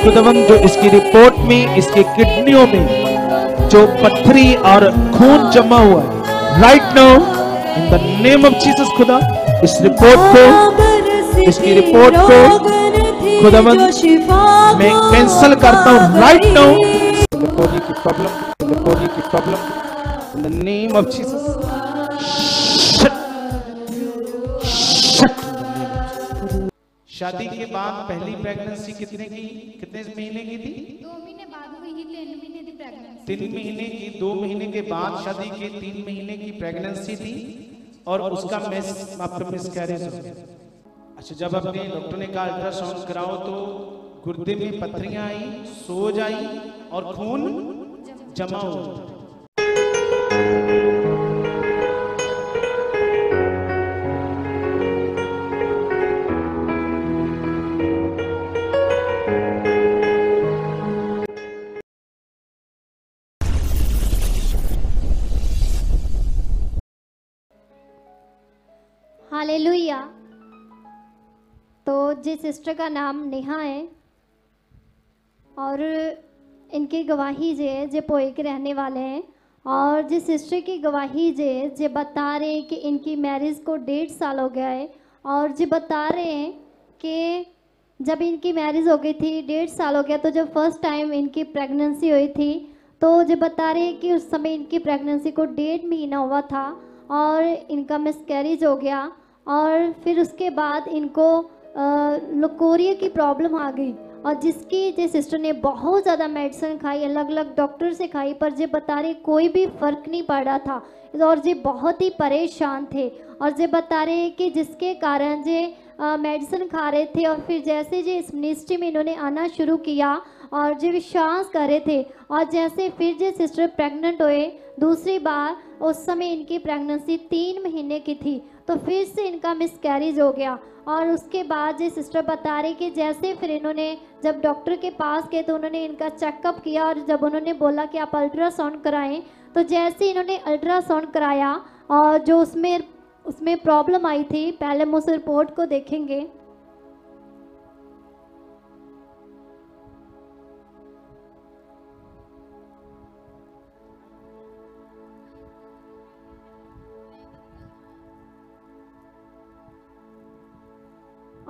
Yes खुदावन जो इसकी रिपोर्ट में, इसके किडनियों में, जो पत्थरी और खून जमा हुआ है। Right now in the name of Jesus खुदा, इस रिपोर्ट को, इसकी रिपोर्ट को खुदावन मैं कैंसल करता हूँ राइट नाउ बॉडी की प्रॉब्लम बॉडी की problem in the name of Jesus शादी के बाद पहली प्रेगनेंसी कितने की कितने महीने की थी? दो महीने बाद हुई ही तीन महीने की प्रेगनेंसी तीन महीने की दो महीने के बाद शादी के तीन महीने की प्रेगनेंसी थी और उसका मिस आपका मिस कैरेज हो गया। अच्छा जब अपने डॉक्टर ने कहा अल्ट्रासाउंड कराओ तो गुर्दे में पथरियाँ आई सोज आई और खून जमा हो जिस सिस्टर का नाम नेहा है और इनकी गवाही जे जे पोए के रहने वाले हैं। और जिस सिस्टर की गवाही जे जे बता रहे हैं कि इनकी मैरिज को डेढ़ साल हो गया है। और जो बता रहे हैं कि जब इनकी मैरिज हो गई थी, डेढ़ साल हो गया तो जब फ़र्स्ट टाइम इनकी प्रेगनेंसी हुई थी तो जो बता रहे हैं कि उस समय इनकी प्रेगनेंसी को डेढ़ महीना हुआ था और इनका मिसकैरेज हो गया। और फिर उसके बाद इनको लकोरिया की प्रॉब्लम आ गई और जिसकी जे सिस्टर ने बहुत ज़्यादा मेडिसिन खाई अलग अलग डॉक्टर से खाई, पर जे बता रहे कोई भी फ़र्क नहीं पड़ था। और जे बहुत ही परेशान थे। और जे बता रहे कि जिसके कारण जे मेडिसिन खा रहे थे और फिर जैसे जे इस मिनिस्ट्री में इन्होंने आना शुरू किया और जो विश्वास कर रहे थे और जैसे फिर जो सिस्टर प्रेग्नेंट हुए, दूसरी बार उस समय इनकी प्रेगनेंसी तीन महीने की थी। तो फिर से इनका मिसकैरेज हो गया। और उसके बाद ये सिस्टर बता रही कि जैसे फिर इन्होंने जब डॉक्टर के पास गए तो उन्होंने इनका चेकअप किया और जब उन्होंने बोला कि आप अल्ट्रासाउंड कराएँ तो जैसे इन्होंने अल्ट्रासाउंड कराया और जो उसमें उसमें प्रॉब्लम आई थी, पहले हम उस रिपोर्ट को देखेंगे।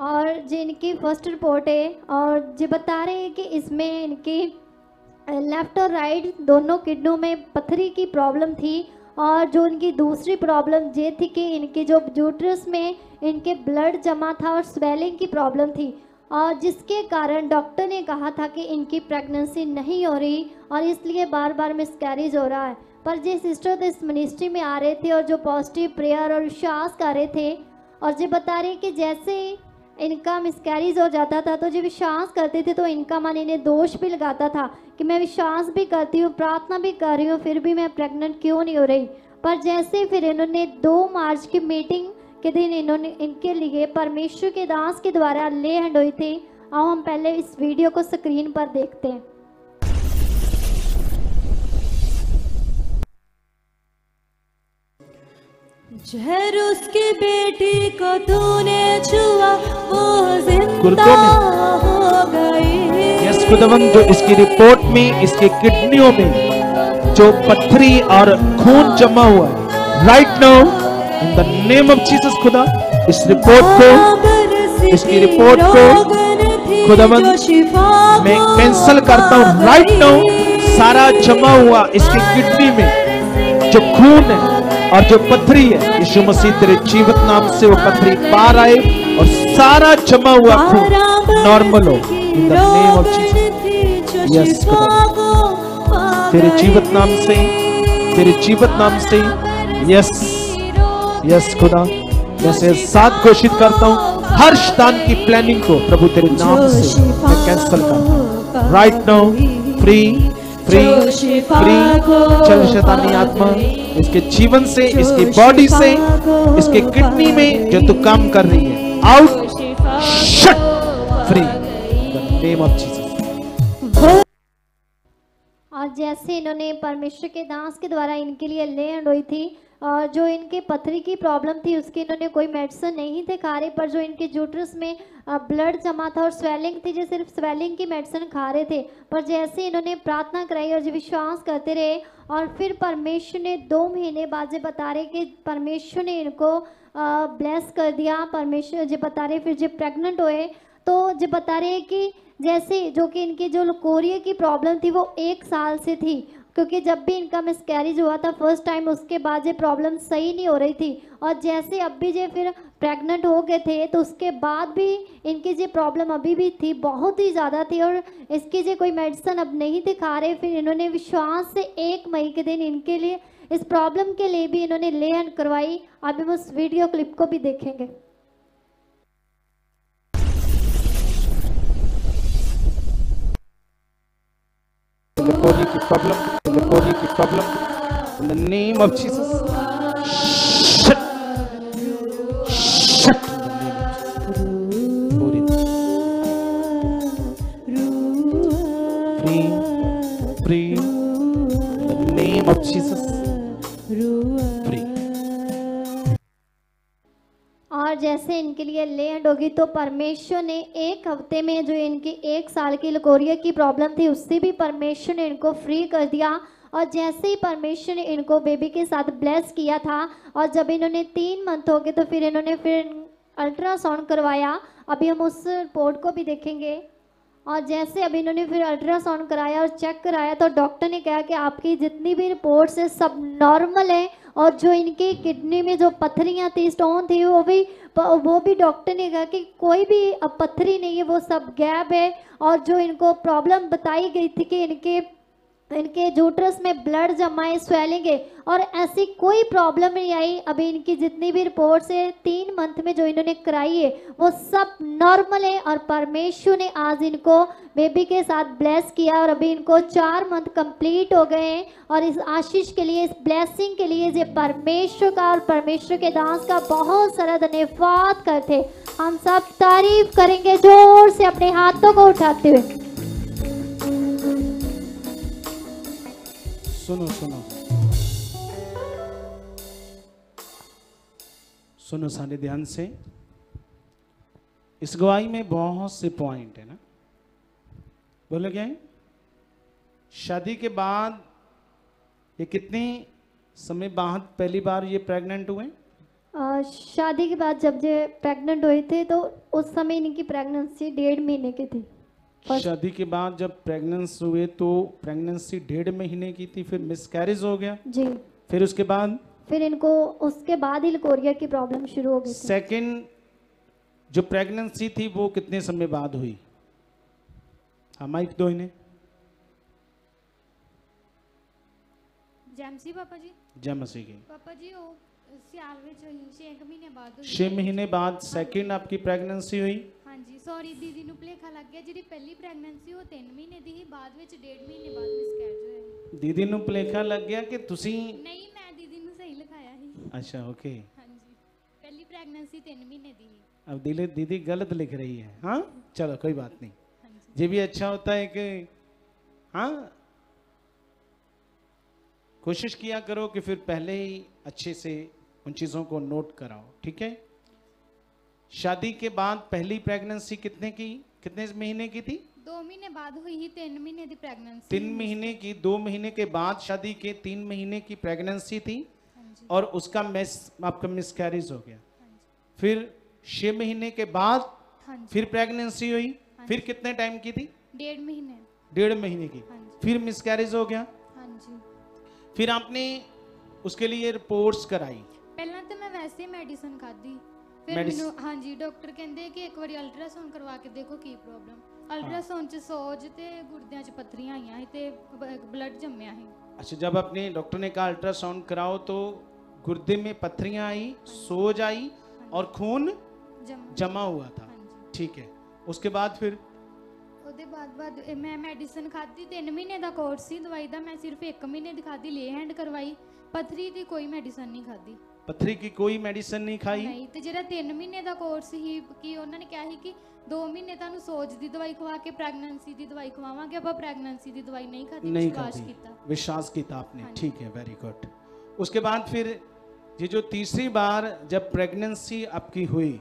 और जिनकी फ़र्स्ट रिपोर्ट है, और जो बता रहे हैं कि इसमें इनकी लेफ़्ट और राइट दोनों किडनों में पथरी की प्रॉब्लम थी, और जो इनकी दूसरी प्रॉब्लम ये थी कि इनके जो यूट्रस में इनके ब्लड जमा था और स्वेलिंग की प्रॉब्लम थी। और जिसके कारण डॉक्टर ने कहा था कि इनकी प्रेगनेंसी नहीं हो रही, और इसलिए बार बार मिसकैरेज हो रहा है। पर जो सिस्टर तो इस मिनिस्ट्री में आ रहे थे और जो पॉजिटिव प्रेयर और विश्वास कर रहे थे, और जो बता रहे कि जैसे इनका मिसकैरीज हो जाता था तो जो विश्वास करते थे तो इनका मन इन्हें दोष भी लगाता था कि मैं विश्वास भी करती हूँ, प्रार्थना भी कर रही हूँ, फिर भी मैं प्रेग्नेंट क्यों नहीं हो रही? पर जैसे फिर इन्होंने दो मार्च की मीटिंग के दिन इन्होंने, इनके लिए परमेश्वर के दास के द्वारा ले हैंड हुई थी आओ हम पहले इस वीडियो को स्क्रीन पर देखते हैं। जहर उसकी बेटी को तूने छुआ वो ज़िंदा हो गई। यस खुदावन जो इसकी रिपोर्ट में इसके किडनियों में जो पत्थरी और खून जमा हुआ है। Right now in the name of Jesus खुदा इस रिपोर्ट को इसकी रिपोर्ट को खुदावन मैं कैंसल करता हूँ। राइट नाउ सारा जमा हुआ इसकी किडनी में। जो खून है और जो पथरी है यीशु मसीह तेरे जीवित नाम से वो पथरी पार आए और सारा जमा हुआ खून नॉर्मल हो। In the name of Jesus yes तेरे जीवित नाम से तेरे जीवित नाम से। यस यस खुदा। जैसे साथ घोषित करता हूँ। हर शैतान की प्लानिंग को प्रभु तेरे नाम से मैं कैंसल करता हूँ। Right now free free free चल शैतानी आत्मा इसके जीवन से इसकी बॉडी से इसके किडनी में जो तू काम कर रही है। Out shut free name of Jesus और जैसे इन्होंने परमेश्वर के दास के द्वारा इनके लिए ले हुई थी जो इनके पथरी की प्रॉब्लम थी, उसकी इन्होंने कोई मेडिसिन नहीं थे खा रहे पर जो इनके जूटरस में ब्लड जमा था और स्वेलिंग थी, जो सिर्फ़ स्वेलिंग की मेडिसिन खा रहे थे, पर जैसे इन्होंने प्रार्थना कराई और जो विश्वास करते रहे, और फिर परमेश्वर ने दो महीने बाद जो बता रहे कि परमेश्वर ने इनको ब्लेस कर दिया, परमेश्वर जो बता रहे, फिर जो प्रेग्नेंट हुए तो जो बता रहे कि जैसे जो कि इनकी जो कोरिया की प्रॉब्लम थी, वो एक साल से थी क्योंकि जब भी इनका मिसकैरेज हुआ था फ़र्स्ट टाइम उसके बाद ये प्रॉब्लम सही नहीं हो रही थी। और जैसे अब भी ये फिर प्रेग्नेंट हो गए थे तो उसके बाद भी इनकी जो प्रॉब्लम अभी भी थी, बहुत ही ज़्यादा थी। और इसकी जो कोई मेडिसिन अब नहीं थे खा रहे, फिर इन्होंने विश्वास से एक मई के दिन इनके लिए, इस प्रॉब्लम के लिए भी इन्होंने ले हैंड करवाई। अभी हम उस वीडियो क्लिप को भी देखेंगे। chronic problem, from the chronic problem. In the name of Jesus, होगी तो परमेश्वर ने एक हफ़्ते में जो इनकी एक साल की लकोरिया की प्रॉब्लम थी, उससे भी परमेश्वर ने इनको फ्री कर दिया। और जैसे ही परमेश्वर ने इनको बेबी के साथ ब्लेस किया था, और जब इन्होंने तीन मंथ हो गए तो फिर इन्होंने फिर अल्ट्रासाउंड करवाया। अभी हम उस रिपोर्ट को भी देखेंगे। और जैसे अभी इन्होंने फिर अल्ट्रासाउंड कराया और चेक कराया तो डॉक्टर ने कहा कि आपकी जितनी भी रिपोर्ट्स है, सब नॉर्मल है। और जो इनके किडनी में जो पत्थरियाँ थी स्टोन थी, वो भी वो भी डॉक्टर ने कहा कि कोई भी पत्थरी नहीं है, वो सब गैप है। और जो इनको प्रॉब्लम बताई गई थी कि इनके इनके जूट्रस में ब्लड जमा है, स्वेलिंग है, और ऐसी कोई प्रॉब्लम नहीं आई। अभी इनकी जितनी भी रिपोर्ट्स है, तीन मंथ में जो इन्होंने कराई है, वो सब नॉर्मल है, और परमेश्वर ने आज इनको बेबी के साथ ब्लेस किया, और अभी इनको चार मंथ कंप्लीट हो गए हैं, और इस आशीष के लिए, इस ब्लेसिंग के लिए, ये परमेश्वर का और परमेश्वर के दास का बहुत सारा धन्यवाद करते हम सब तारीफ़ करेंगे ज़ोर से अपने हाथों को उठाते हुए। सुनो सुनो। सुनो सारे ध्यान से। इस गवाही में बहुत से पॉइंट है ना। बोलो क्या शादी के बाद ये कितने समय बाद पहली बार ये प्रेग्नेंट हुए? शादी के बाद जब ये प्रेग्नेंट हुए थे तो उस समय इनकी प्रेगनेंसी डेढ़ महीने की थी। शादी के बाद जब प्रेगनेंस हुए तो प्रेगनेंसी डेढ़ महीने की थी फिर मिसकैरेज हो गया जी फिर उसके बाद फिर इनको उसके बाद ही कोरिया की प्रॉब्लम शुरू हो गई थी सेकंड जो प्रेगनेंसी थी वो कितने समय बाद हुई हाँ माइक दो इन्हें ਜੈਮਸੀ ਪਾਪਾ ਜੀ जय मसीह की ਪਾਪਾ ਜੀ ਉਹ ਸਿਆਲ ਵਿੱਚ ਹੋਈ 6 ਮਹੀਨੇ ਬਾਅਦ ਹੋਈ छह महीने बाद सेकंड आपकी प्रेगनेंसी हुई ਹਾਂਜੀ ਸੌਰੀ ਦੀਦੀ ਨੂੰ ਭੁਲੇਖਾ ਲੱਗ ਗਿਆ ਜਿਹੜੀ ਪਹਿਲੀ ਪ੍ਰੈਗਨੈਂਸੀ ਉਹ 3 ਮਹੀਨੇ ਦੀ ਸੀ ਬਾਅਦ ਵਿੱਚ 1.5 ਮਹੀਨੇ ਬਾਅਦ ਮਿਸਕੈਰੇਜ ਹੋਇਆ ਸੀ। दीदी ਨੂੰ ਭੁਲੇਖਾ ਲੱਗ ਗਿਆ ਕਿ ਤੁਸੀਂ ਨਹੀਂ ਮੈਂ ਦੀਦੀ ਨੂੰ ਸਹੀ ਲਿਖਾਇਆ ਸੀ अच्छा ओके ਹਾਂਜੀ ਪਹਿਲੀ ਪ੍ਰੈਗਨੈਂਸੀ 3 ਮਹੀਨੇ ਦੀ ਸੀ अब दिले दीदी गलत लिख रही है हाँ चलो कोई बात नहीं ਹਾਂਜੀ ये भी अच्छा होता है कि हाँ कोशिश किया करो कि फिर पहले ही अच्छे से उन चीज़ों को नोट कराओ ठीक है शादी के बाद पहली प्रेगनेंसी कितने की? कितने महीने की थी? दो महीने बाद हुई ही तीन महीने की प्रेगनेंसी तीन महीने की दो महीने के बाद शादी के तीन महीने की प्रेगनेंसी थी हाँ और उसका मिस आपका मिस कैरिज हो गया हाँ फिर छह महीने के बाद हाँ फिर प्रेगनेंसी हुई। फिर कितने टाइम की थी? डेढ़ महीने। डेढ़ महीने की। फिर मिस कैरिज हो गया फिर आपने उसके लिए रिपोर्ट्स कराई। पहला तो मैं वैसे मेडिसिन खाती ਫਿਰ Medicine- ਮੈਨੂੰ ਹਾਂਜੀ ਡਾਕਟਰ ਕਹਿੰਦੇ ਕਿ ਇੱਕ ਵਾਰੀ ਅਲਟਰਾਸਾਊਂਡ ਕਰਵਾ ਕੇ ਦੇਖੋ ਕੀ ਪ੍ਰੋਬਲਮ ਅਲਟਰਾਸਾਊਂਡ ਚ ਸੋਜ ਤੇ ਗੁਰਦਿਆਂ ਚ ਪੱਥਰੀਆਂ ਆਈਆਂ ਸੀ ਤੇ ਬਲੱਡ ਜੰਮਿਆ ਸੀ अच्छा जब अपने डॉक्टर ने कहा अल्ट्रासाउंड कराओ तो गुर्दे में पत्थरियां आई सोज आई और खून ਜੰਮ जमा हुआ था ਹਾਂਜੀ ठीक है उसके बाद फिर ਉਹਦੇ ਬਾਅਦ ਬਾਅਦ ਇਹ ਮੈਂ ਮੈਡੀਸਨ ਖਾਧੀ 3 ਮਹੀਨੇ ਦਾ ਕੋਰਸ ਸੀ ਦਵਾਈ ਦਾ ਮੈਂ ਸਿਰਫ 1 ਮਹੀਨੇ ਦੀ ਖਾਧੀ ਲੇ ਹੈਂਡ ਕਰਵਾਈ ਪਥਰੀ ਦੀ ਕੋਈ ਮੈਡੀਸਨ ਨਹੀਂ ਖਾਧੀ पथरी की कोई मेडिसिन नहीं खाई ਨਹੀਂ ਤੇ ਜਿਹੜਾ 3 ਮਹੀਨੇ ਦਾ ਕੋਰਸ ਸੀ ਕਿ ਉਹਨਾਂ ਨੇ ਕਿਹਾ ਸੀ ਕਿ 2 ਮਹੀਨੇ ਤੁਹਾਨੂੰ ਸੋਜ ਦੀ ਦਵਾਈ ਖਵਾ ਕੇ ਪ੍ਰੈਗਨੈਂਸੀ ਦੀ ਦਵਾਈ ਖਵਾਵਾਂਗੇ ਆਪਾਂ ਪ੍ਰੈਗਨੈਂਸੀ ਦੀ ਦਵਾਈ ਨਹੀਂ ਖਾਧੀ नहीं ਵਿਸ਼ਵਾਸ खाती ਕੀਤਾ विश्वास किया आपने हाँ जी। ठीक है वेरी गुड उसके बाद फिर ये जो तीसरी बार जब प्रेगनेंसी आपकी हुई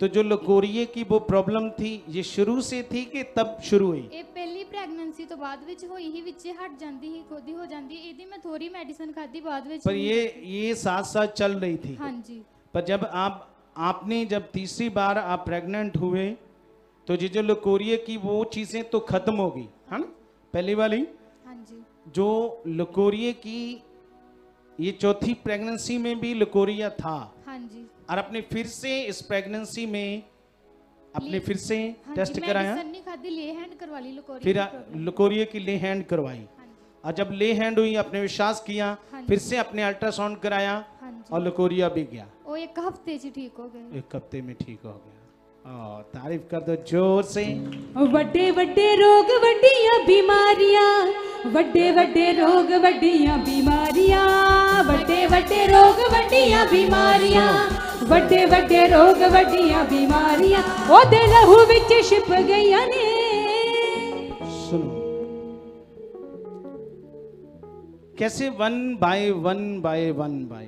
तो जो लकोरिए की वो प्रॉब्लम थी ये शुरू से थी कि तब शुरू हुई ਇਹ ਪਹਿਲੀ ਪ੍ਰੈਗਨੈਂਸੀ ਤੋਂ ਬਾਅਦ ਵਿੱਚ ਹੋਈ ਹੀ ਵਿੱਚੇ ਹਟ ਜਾਂਦੀ ਸੀ ਖੁਦ ਹੀ ਹੋ ਜਾਂਦੀ ਇਹਦੀ ਮੈਂ ਥੋੜੀ ਮੈਡੀਸਨ ਖਾਧੀ ਬਾਅਦ ਵਿੱਚ पर ये ये साथ साथ चल रही थी ਹਾਂਜੀ पर जब आप आपने जब तीसरी बार आप प्रेग्नेंट हुए तो ये जो लकोरिए की वो चीज़ें तो खत्म हो गई है ना पहली वाली ਹਾਂਜੀ जो लकोरिए की ये चौथी प्रेगनेंसी में भी लकोरिया था ਹਾਂਜੀ और अपने फिर से इस प्रेगनेंसी में अपने फिर से टेस्ट कराया। फिर लकोरिया की ले हैंड करवाई। और जब ले हैंड हुई अपने विश्वास किया फिर से अपने अल्ट्रासाउंड कराया और लकोरिया भी गया। वो एक हफ़्ते जी ठीक हो गए। एक हफ़्ते में ठीक हो गया। तारीफ़ कर दो ज़ोर से। वड्डे वड्डे रोग वड़िया बीमारियाँ। वड्डे वड्डे रोग वड़िया बीमारियाँ। वड्डे वड्डे रोग वड़िया बीमारियाँ। ਵੱਡੇ ਵੱਡੇ ਰੋਗ ਵੱਡੀਆਂ ਬਿਮਾਰੀਆਂ ਉਹਦੇ ਲਹੂ ਵਿੱਚ ਛਿਪ ਗਈਆਂ ਨੇ सुनो कैसे one by one by one by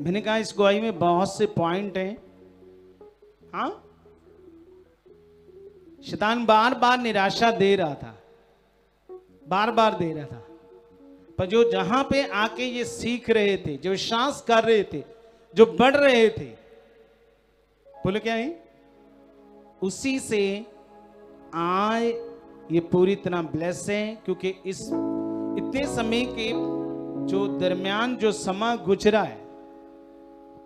मैंने कहा इस गवाही में बहुत से पॉइंट हैं हाँ शैतान बार बार निराशा दे रहा था बार बार दे रहा था पर जो जहाँ पे आके ये सीख रहे थे, जो विश्वास कर रहे थे, जो बढ़ रहे थे, बोले क्या है? उसी से आय ये पूरी तरह ब्लेस है, क्योंकि इस, इतने समय के जो दरमियान जो समा गुजरा है,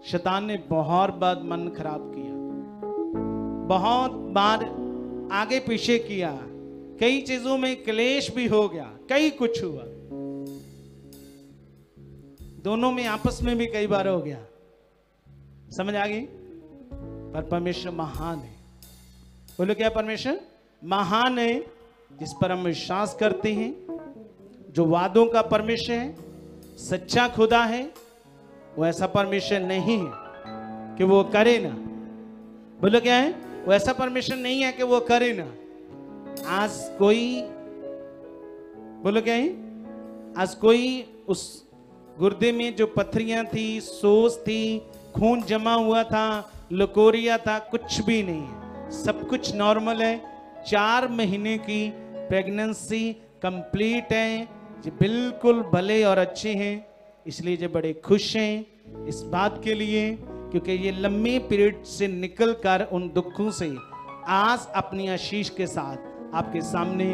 शैतान ने बहुत बार मन खराब किया। बहुत बार आगे पीछे किया। कई चीज़ों में क्लेश भी हो गया, कई कुछ हुआ। दोनों में आपस में भी कई बार हो गया। समझ आ गई? पर परमेश्वर महान है। बोलो, क्या परमेश्वर? महान है, जिस पर हम विश्वास करते हैं, जो वादों का परमेश्वर है, सच्चा खुदा है, वो ऐसा परमेश्वर नहीं है कि वो करे ना। बोलो, क्या है? वो ऐसा परमेश्वर नहीं है कि वो करे ना। आज कोई, बोलो, क्या है? आज कोई उस गुर्दे में जो पथरियाँ थी, सोस थी, खून जमा हुआ था, लकोरिया था, कुछ भी नहीं है। सब कुछ नॉर्मल है। चार महीने की प्रेगनेंसी कंप्लीट है। ये बिल्कुल भले और अच्छे हैं। इसलिए ये बड़े खुश हैं इस बात के लिए, क्योंकि ये लंबे पीरियड से निकल कर उन दुखों से आज अपनी आशीष के साथ आपके सामने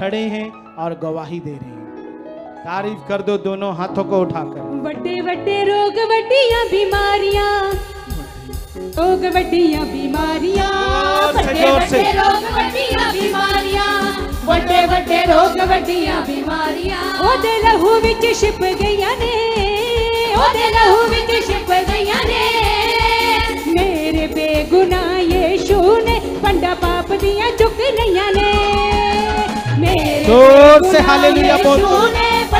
खड़े हैं और गवाही दे रहे हैं। तारीफ़ कर दो दोनों हाथों को उठाकर। बड़े बड़े रोग बड़िया बीमारियाँ। रोग बड़िया बीमारियाँ। बड़े लहू बिच छिप गई ने। लहू बिच छिप गई ने। मेरे बेगुनाह यीशु ने पंडा पाप दिया चुक रही ने। मेरे ज़ोर से हालेलुया बोलो। दो। ਯੀਸ਼ੂ ਨੇ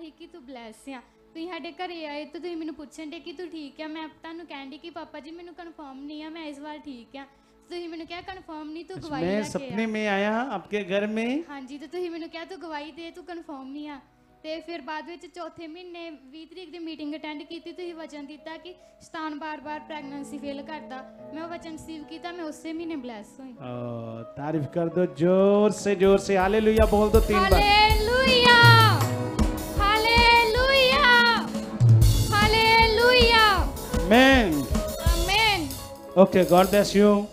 ही कि तू ब्लैस आ तु साढ़े घर आए तो तुम मैं पूछन डे कि तू ठीक है मैं तुम्हें कह दी कि पापा जी मैं कन्फर्म नहीं है मैं इस बार ठीक हाँ तारीफ़ कर दो ज़ोर से ज़ोर से आले लुया बोल दो तीन बार। आले Amen. Amen. Okay, God bless you.